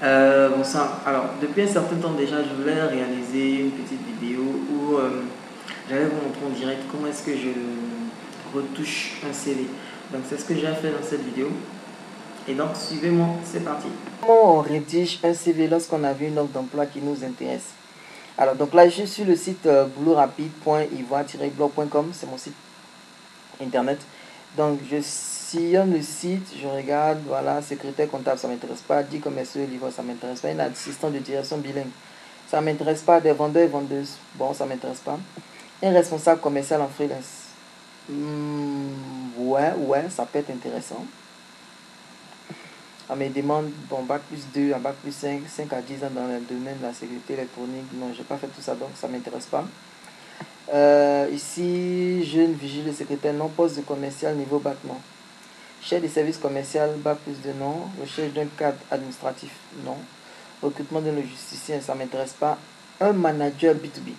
Euh, bon alors depuis un certain temps déjà, je voulais réaliser une petite vidéo où euh, j'allais vous montrer en direct comment est-ce que je retouche un CV. Donc c'est ce que j'ai fait dans cette vidéo. Et donc suivez-moi, c'est parti. Comment on rédige un CV lorsqu'on a vu une offre d'emploi qui nous intéresse? Alors donc là je suis sur le site euh, blogcom c'est mon site internet. Donc je sillonne le site, je regarde, voilà, secrétaire comptable, ça ne m'intéresse pas, dit commerciaux, livre, ça ne m'intéresse pas, une assistant de direction bilingue, ça ne m'intéresse pas, des vendeurs et vendeuses, bon, ça ne m'intéresse pas. Un responsable commercial en freelance, hmm, ouais, ouais, ça peut être intéressant. On me demande, bon, bac plus 2, un bac plus 5, 5 à 10 ans dans le domaine de la sécurité électronique, non, je n'ai pas fait tout ça, donc ça ne m'intéresse pas. Euh, ici, jeune vigile secrétaire, non poste de commercial niveau battement. Chef des services commerciaux, bas plus de non. Recherche d'un cadre administratif, non. Recrutement d'un logisticien, ça ne m'intéresse pas. Un manager B2B.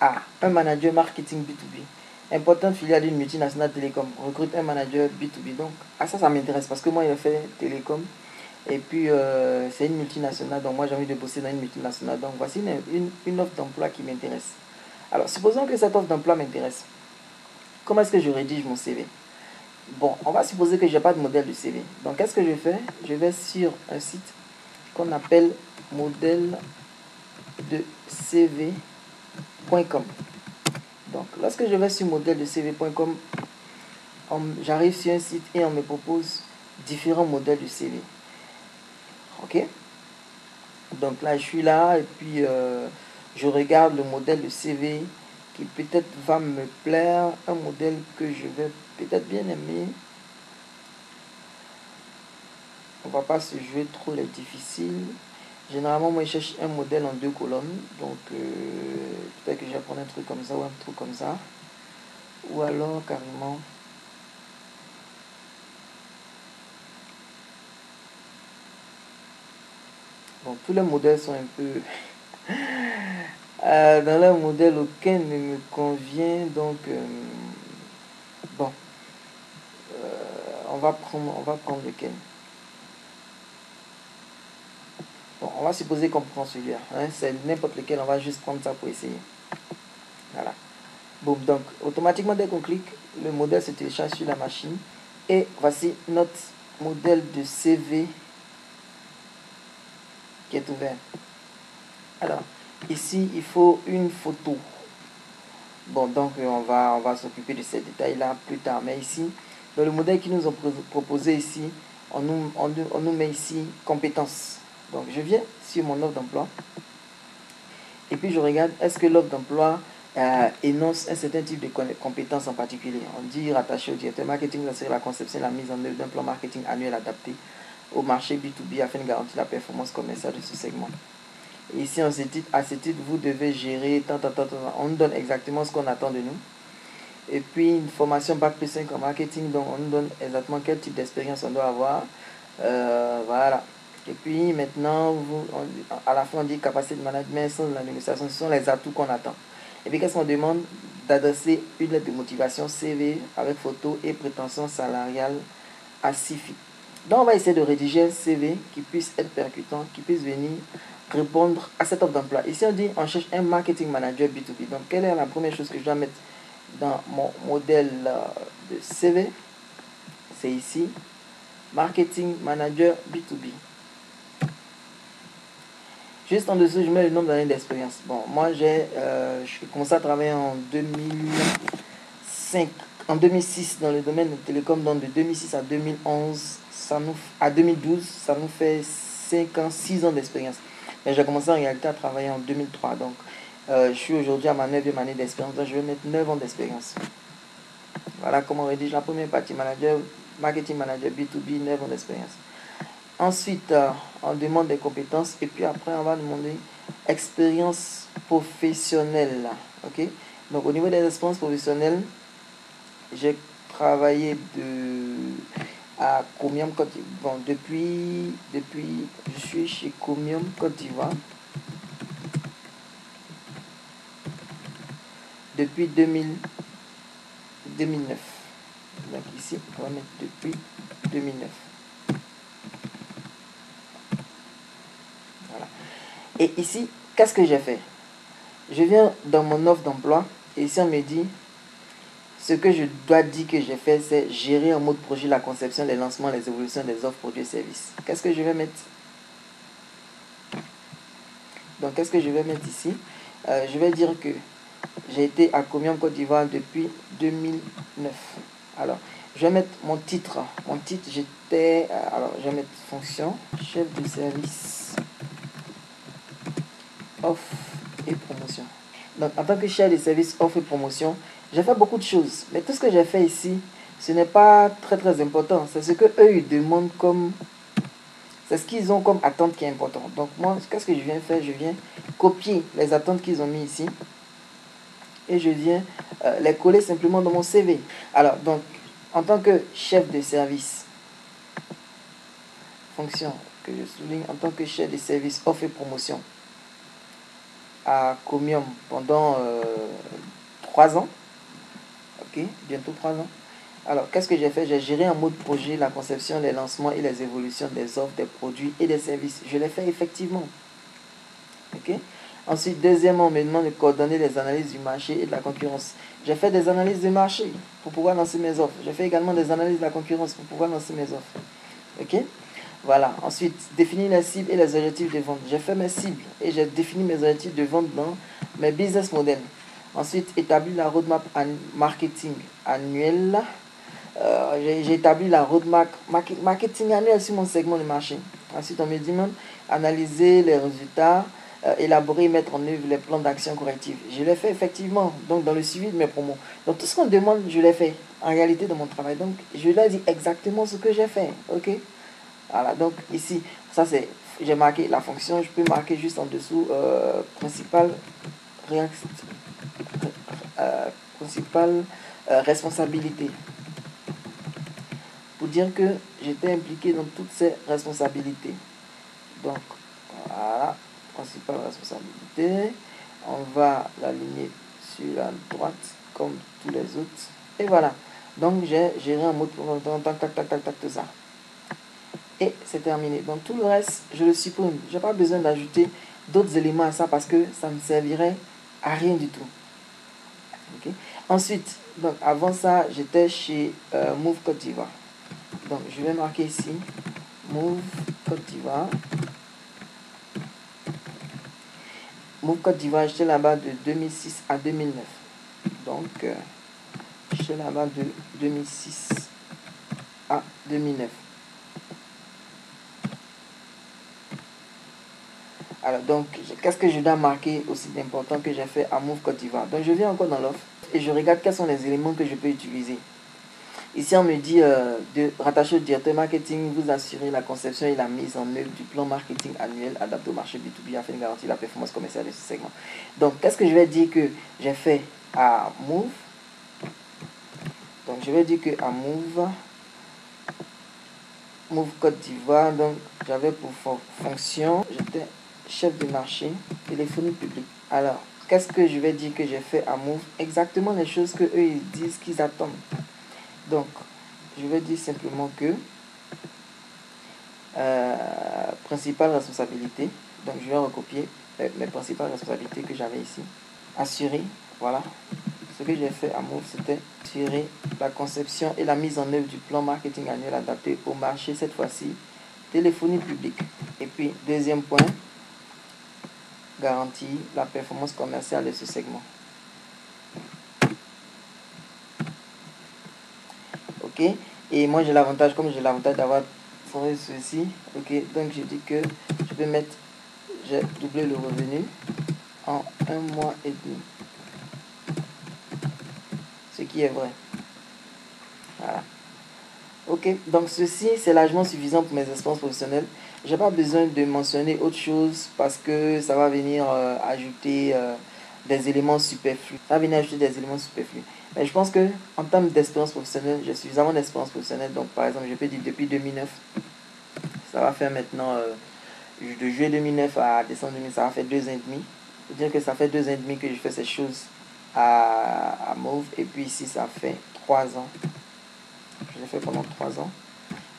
Ah, un manager marketing B2B. Importante filiale d'une multinationale télécom. Recrute un manager B2B. Donc, ah, ça, ça m'intéresse parce que moi, il a fait télécom. Et puis, euh, c'est une multinationale. Donc, moi, j'ai envie de bosser dans une multinationale. Donc, voici une, une offre d'emploi qui m'intéresse. Alors, supposons que cette offre d'emploi m'intéresse. Comment est-ce que je rédige mon CV Bon, on va supposer que je n'ai pas de modèle de CV. Donc, qu'est-ce que je fais? Je vais sur un site qu'on appelle modèle de CV.com. Donc, lorsque je vais sur modèle de CV.com, j'arrive sur un site et on me propose différents modèles de CV. Ok? Donc là, je suis là et puis euh, je regarde le modèle de CV qui peut-être va me plaire, un modèle que je vais peut-être bien aimer. On va pas se jouer trop les difficiles. Généralement, moi, je cherche un modèle en deux colonnes. Donc, euh, peut-être que je vais un truc comme ça ou un truc comme ça. Ou alors, carrément... Bon, tous les modèles sont un peu... Euh, dans le modèle auquel ne me convient. Donc, euh, bon, euh, on, va prendre, on va prendre lequel? Bon, on va supposer qu'on prend celui-là. Hein, c'est n'importe lequel, on va juste prendre ça pour essayer. Voilà. Bon, donc, automatiquement, dès qu'on clique, le modèle se télécharge sur la machine. Et voici notre modèle de CV qui est ouvert. Alors, Ici, il faut une photo. Bon, donc on va, on va s'occuper de ces détails-là plus tard. Mais ici, dans le modèle qu'ils nous ont proposé ici, on nous, on, nous met ici compétences. Donc je viens sur mon offre d'emploi. Et puis je regarde, est-ce que l'offre d'emploi euh, énonce un certain type de compétences en particulier? On dit rattaché au directeur marketing, c'est la conception et la mise en œuvre d'un plan marketing annuel adapté au marché B2B afin de garantir la performance commerciale de ce segment. Ici, on se dit, à ce titre, vous devez gérer, tant, tant, tant, on nous donne exactement ce qu'on attend de nous. Et puis, une formation Bac plus 5 en marketing, donc on nous donne exactement quel type d'expérience on doit avoir. Euh, voilà. Et puis, maintenant, vous, à la fin, on dit capacité de management, sans la négociation, ce sont les atouts qu'on attend. Et puis, qu'est-ce qu'on demande? D'adresser une lettre de motivation CV avec photo et prétention salariale à SIFI. Donc, on va essayer de rédiger un CV qui puisse être percutant, qui puisse venir répondre à cette offre d'emploi. Ici, on dit on cherche un marketing manager B2B. Donc, quelle est la première chose que je dois mettre dans mon modèle euh, de CV C'est ici, marketing manager B2B. Juste en dessous, je mets le nombre d'années d'expérience. Bon, moi, j'ai euh, commencé à travailler en 2005, en 2006 dans le domaine de télécom. Donc, de 2006 à 2011, ça nous, à 2012, ça nous fait 5 ans, 6 ans d'expérience j'ai commencé en réalité à travailler en 2003. Donc, euh, je suis aujourd'hui à ma 9e année d'expérience. je vais mettre 9 ans d'expérience. Voilà comment on rédige la première partie manager, marketing manager B2B, 9 ans d'expérience. Ensuite, euh, on demande des compétences et puis après, on va demander expérience professionnelle. Ok? Donc, au niveau des expériences professionnelles, j'ai travaillé de à Comium Côte Bon, depuis, depuis, je suis chez Comium Côte d'Ivoire. Depuis 2000, 2009. Donc ici, on va mettre depuis 2009. Et ici, qu'est-ce que j'ai fait? Je viens dans mon offre d'emploi et ici on me dit ce que je dois dire que j'ai fait, c'est gérer en mode projet la conception, les lancements, les évolutions des offres, produits et services. Qu'est-ce que je vais mettre? Donc, qu'est-ce que je vais mettre ici? Euh, Je vais dire que j'ai été à Comium Côte d'Ivoire depuis 2009. Alors, je vais mettre mon titre. Mon titre, j'étais... Euh, alors, je vais mettre fonction, chef de service, offre et promotion. Donc, en tant que chef de service, offre et promotion, j'ai fait beaucoup de choses. Mais tout ce que j'ai fait ici, ce n'est pas très très important. C'est ce que eux ils demandent comme... C'est ce qu'ils ont comme attente qui est important. Donc moi, qu'est-ce que je viens faire? Je viens copier les attentes qu'ils ont mis ici. Et je viens euh, les coller simplement dans mon CV. Alors, donc, en tant que chef de service, fonction que je souligne, en tant que chef de service offre et promotion à Comium pendant euh, trois ans, bientôt trois ans. Alors, qu'est-ce que j'ai fait? J'ai géré en mode projet la conception, les lancements et les évolutions des offres, des produits et des services. Je l'ai fait effectivement. Ok? Ensuite, deuxièmement, on me demande de coordonner les analyses du marché et de la concurrence. J'ai fait des analyses du marché pour pouvoir lancer mes offres. J'ai fait également des analyses de la concurrence pour pouvoir lancer mes offres. Ok? Voilà. Ensuite, définir les cibles et les objectifs de vente. J'ai fait mes cibles et j'ai défini mes objectifs de vente dans mes business models. Ensuite, établir la roadmap marketing annuelle. Euh, j'ai établi la roadmap marketing annuelle sur mon segment de marché. Ensuite, on me dit analyser les résultats, euh, élaborer et mettre en œuvre les plans d'action corrective. Je l'ai fait effectivement, donc dans le suivi de mes promos. Donc tout ce qu'on demande, je l'ai fait en réalité dans mon travail. Donc je leur dis exactement ce que j'ai fait. Ok? Voilà, donc ici, ça c'est, j'ai marqué la fonction, je peux marquer juste en dessous, euh, principal euh, principale euh, responsabilité. Pour dire que j'étais impliqué dans toutes ces responsabilités. Donc, voilà, principale responsabilité. On va l'aligner sur la droite comme tous les autres. Et voilà. Donc, j'ai géré un mot de tac, tac, tac, tac, tac, tout ça. Et c'est terminé. Donc, tout le reste, je le supprime. Je n'ai pas besoin d'ajouter d'autres éléments à ça parce que ça ne servirait à rien du tout. Ensuite, donc avant ça, j'étais chez euh, Move Côte d'Ivoire. Donc, je vais marquer ici Move Côte d'Ivoire. Move Côte d'Ivoire, j'étais là-bas de 2006 à 2009. Donc, euh, j'étais là-bas de 2006 à 2009. Alors, donc, qu'est-ce que je dois marquer aussi d'important que j'ai fait à Move Côte d'Ivoire? Donc, je viens encore dans l'offre et je regarde quels sont les éléments que je peux utiliser. Ici, on me dit euh, de rattacher au directeur marketing, vous assurer la conception et la mise en œuvre du plan marketing annuel adapté au marché B2B afin de garantir la performance commerciale de ce segment. Donc, qu'est-ce que je vais dire que j'ai fait à Move Donc, je vais dire que à Move, Move Côte d'Ivoire, donc j'avais pour fonction, j'étais chef de marché, téléphonie publique. Alors, qu'est-ce que je vais dire que j'ai fait à Move? Exactement les choses que eux ils disent qu'ils attendent. Donc, je vais dire simplement que euh, principale responsabilité. Donc, je vais recopier mes principales responsabilités que j'avais ici. Assurer, voilà. Ce que j'ai fait à Move, c'était assurer la conception et la mise en œuvre du plan marketing annuel adapté au marché, cette fois-ci, téléphonie publique. Et puis, deuxième point, garantit la performance commerciale de ce segment. Ok? Et moi j'ai l'avantage, comme j'ai l'avantage d'avoir fait ceci, ok? Donc je dis que je peux mettre, j'ai doublé le revenu en un mois et demi. Ce qui est vrai. Voilà. Ok, donc ceci c'est largement suffisant pour mes expériences professionnelles. J'ai pas besoin de mentionner autre chose parce que ça va venir euh, ajouter euh, des éléments superflus. Ça va venir ajouter des éléments superflus. Mais je pense que en termes d'expérience professionnelle, j'ai suffisamment d'expérience professionnelle. Donc par exemple, je peux dire depuis 2009. Ça va faire maintenant euh, de juillet 2009 à décembre 2009, ça va faire deux ans et demi. Dire que ça fait deux ans et demi que je fais ces choses à, à Mauve. Et puis ici, ça fait trois ans. Je l'ai fait pendant trois ans.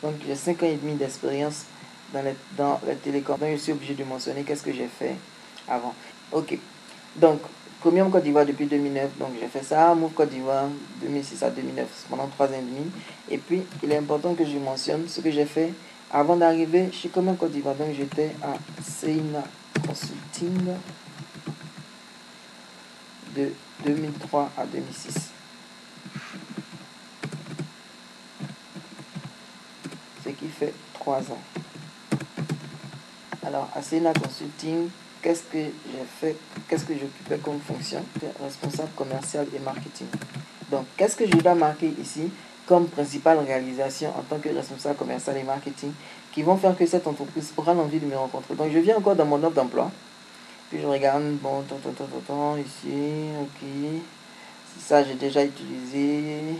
Donc j'ai cinq ans et demi d'expérience dans les, dans les télécoms. Donc, je suis obligé de mentionner qu'est-ce que j'ai fait avant. Ok. Donc, Premium Côte d'Ivoire depuis 2009. Donc, j'ai fait ça. Move Côte d'Ivoire 2006 à 2009, pendant 3 ans et demi. Et puis, il est important que je mentionne ce que j'ai fait avant d'arriver chez Premium Côte d'Ivoire. Donc, j'étais à Seina Consulting de 2003 à 2006. Ce qui fait 3 ans. Alors, à Seina Consulting, qu'est-ce que j'ai fait Qu'est-ce que j'occupais comme fonction Responsable commercial et marketing? Donc, qu'est-ce que je dois marquer ici comme principale réalisation en tant que responsable commercial et marketing qui vont faire que cette entreprise aura l'envie de me rencontrer? Donc, je viens encore dans mon offre d'emploi. Puis je regarde, bon, tant, tant, tant, tant, ici, ok. Ça, j'ai déjà utilisé.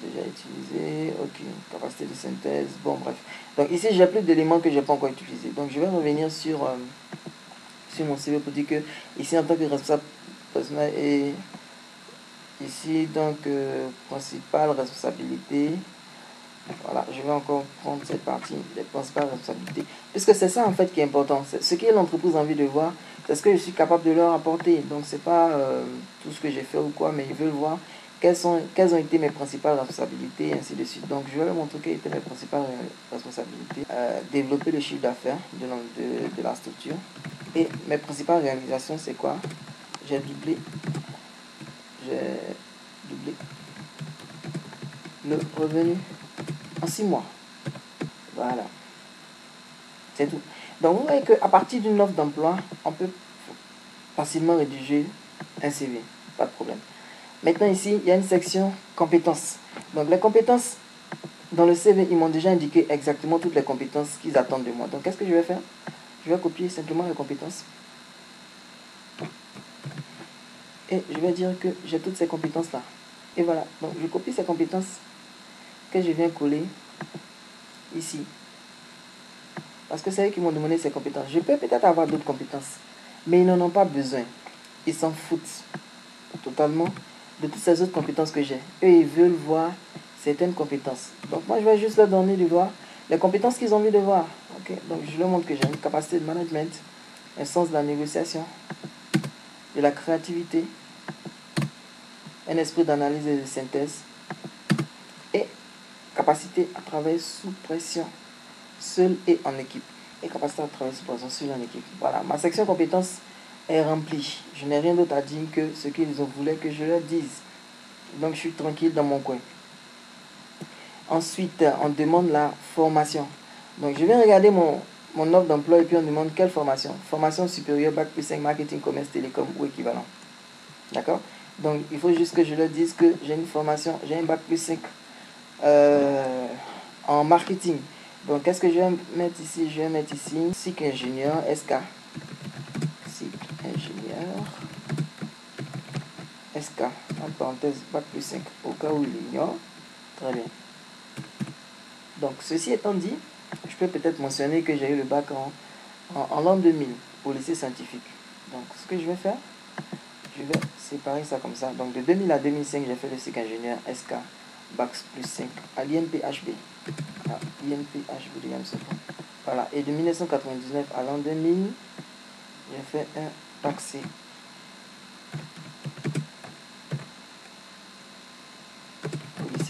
Déjà utilisé, ok. Capacité de synthèse, bon, bref. Donc ici, j'ai plus d'éléments que je n'ai pas encore utilisés. Donc je vais revenir sur, euh, sur mon CV pour dire que ici, en tant que responsable personnel et ici, donc, euh, principale responsabilité. Voilà, je vais encore prendre cette partie, les principales responsabilités. Puisque c'est ça en fait qui est important. Ce que l'entreprise a envie de voir, c'est ce que je suis capable de leur apporter. Donc c'est pas euh, tout ce que j'ai fait ou quoi, mais ils veulent voir quelles, ont été mes principales responsabilités et ainsi de suite. Donc je vais leur montrer quelles étaient mes principales responsabilités. Euh, développer le chiffre d'affaires de, de, de la structure. Et mes principales réalisations, c'est quoi? J'ai doublé. J'ai doublé le revenu en six mois. Voilà. C'est tout. Donc vous voyez qu'à partir d'une offre d'emploi, on peut facilement rédiger un CV. Pas de problème. Maintenant ici, il y a une section compétences. Donc les compétences, dans le CV, ils m'ont déjà indiqué exactement toutes les compétences qu'ils attendent de moi. Donc qu'est-ce que je vais faire? Je vais copier simplement les compétences. Et je vais dire que j'ai toutes ces compétences-là. Et voilà. Donc je copie ces compétences que je viens coller ici. Parce que c'est eux qui m'ont demandé ces compétences. Je peux peut-être avoir d'autres compétences, mais ils n'en ont pas besoin. Ils s'en foutent totalement de toutes ces autres compétences que j'ai. Eux, ils veulent voir certaines compétences. Donc moi, je vais juste leur donner de voir les compétences qu'ils ont envie de voir. ok Donc je leur montre que j'ai une capacité de management, un sens de la négociation, de la créativité, un esprit d'analyse et de synthèse, et capacité à travailler sous pression, seul et en équipe. Et capacité à travailler sous pression, seul et en équipe. Voilà, ma section compétences est. Je n'ai rien d'autre à dire que ce qu'ils ont voulu que je leur dise. Donc je suis tranquille dans mon coin. Ensuite, on demande la formation. Donc je viens regarder mon, mon offre d'emploi et puis on demande quelle formation. Formation supérieure, Bac plus 5, marketing, commerce, télécom ou équivalent. D'accord? Donc il faut juste que je leur dise que j'ai une formation, j'ai un Bac plus 5 euh, en marketing. Donc, qu'est-ce que je vais mettre ici? Je vais mettre ici cycle ingénieur SK. Cycle ingénieur SK. En parenthèse, bac plus 5. Au cas où il ignore. Très bien. Donc, ceci étant dit, je peux peut-être mentionner que j'ai eu le bac en, en, l'an 2000 pour lycée scientifique. Donc, ce que je vais faire, je vais séparer ça comme ça. Donc, de 2000 à 2005, j'ai fait le cycle ingénieur SK. Bac plus 5 à l'INPHB. À l'INPHB de. Voilà. Et de 1999 à l'an 2000, j'ai fait un bac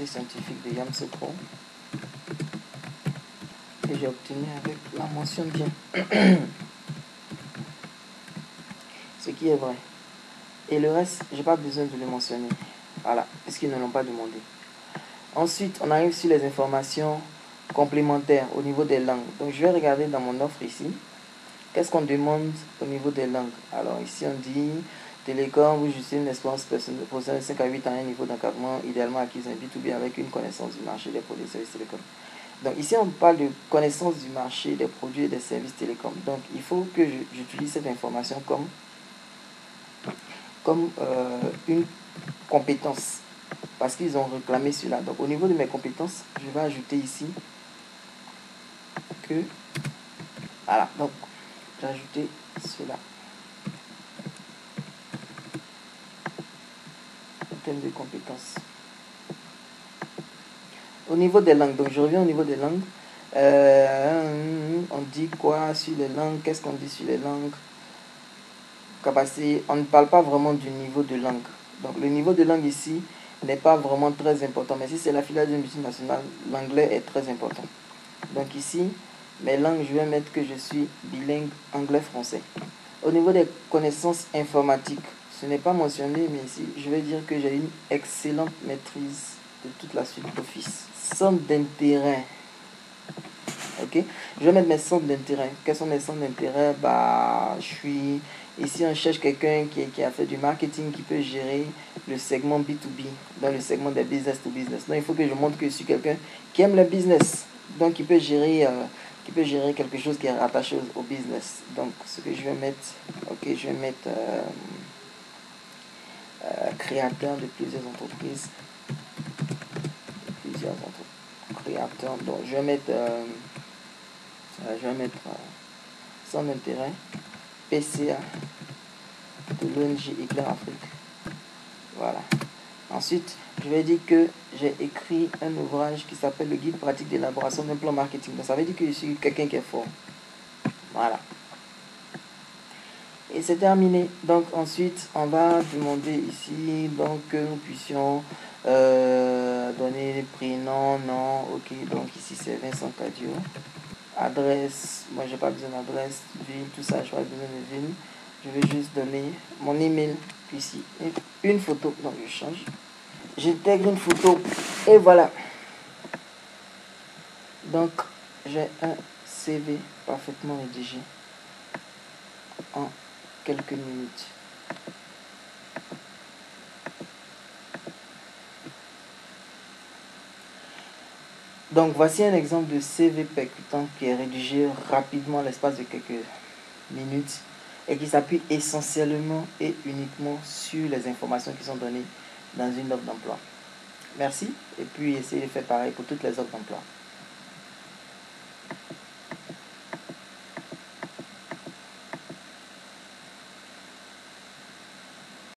Scientifique de Yamsopo. Et j'ai obtenu avec la mention bien. Ce qui est vrai. Et le reste, j'ai pas besoin de le mentionner. Voilà, parce qu'ils ne l'ont pas demandé. Ensuite, on arrive sur les informations complémentaires au niveau des langues. Donc, je vais regarder dans mon offre ici. Qu'est-ce qu'on demande au niveau des langues? Alors, ici, on dit télécom, vous justez une expérience professionnelle de 5 à 8 ans, un niveau d'encadrement idéalement acquis un B2B avec une connaissance du marché des produits et services télécom. Donc, ici, on parle de connaissance du marché des produits et des services télécom. Donc, il faut que j'utilise cette information comme, comme euh, une compétence parce qu'ils ont réclamé cela. Donc au niveau de mes compétences, je vais ajouter ici que voilà, donc j'ai ajouté cela. De compétences. Au niveau des langues, donc je reviens au niveau des langues. Euh, on dit quoi sur les langues? Qu'est-ce qu'on dit sur les langues? On ne parle pas vraiment du niveau de langue. Donc le niveau de langue ici n'est pas vraiment très important. Mais si c'est la filiale d'une multinationale, l'anglais est très important. Donc ici, mes langues, je vais mettre que je suis bilingue anglais-français. Au niveau des connaissances informatiques, ce n'est pas mentionné, mais ici, je vais dire que j'ai une excellente maîtrise de toute la suite Office. Centre d'intérêt. Ok? Je vais mettre mes centres d'intérêt. Quels sont mes centres d'intérêt? Bah, je suis... Ici, on cherche quelqu'un qui, qui, a fait du marketing, qui peut gérer le segment B2B, dans le segment des business to business. Donc, il faut que je montre que je suis quelqu'un qui aime le business. Donc, qui peut gérer... Euh, qui peut gérer quelque chose qui est rattaché au, business. Donc, ce que je vais mettre, ok, je vais mettre euh, créateur de plusieurs entreprises, plusieurs entreprises, créateur. Donc, je vais mettre, euh, je vais mettre son intérêt, PCA de l'ONG Éclair Afrique. Voilà. Ensuite, je vais dire que j'ai écrit un ouvrage qui s'appelle le guide pratique d'élaboration d'un plan marketing. Donc ça veut dire que je suis quelqu'un qui est fort. Voilà. Et c'est terminé. Donc ensuite, on va demander ici donc que nous puissions euh, donner les prénoms, nom. Ok, donc ici c'est Vincent Cadio. Adresse, moi j'ai pas besoin d'adresse, ville, tout ça, je pas besoin de ville. Je vais juste donner mon email, ici une photo. Donc je change j'intègre une photo et voilà. Donc, j'ai un CV parfaitement rédigé en quelques minutes. Donc voici un exemple de CV percutant qui est rédigé rapidement l'espace de quelques minutes et qui s'appuie essentiellement et uniquement sur les informations qui sont données dans une offre d'emploi. Merci et puis essayez de faire pareil pour toutes les offres d'emploi.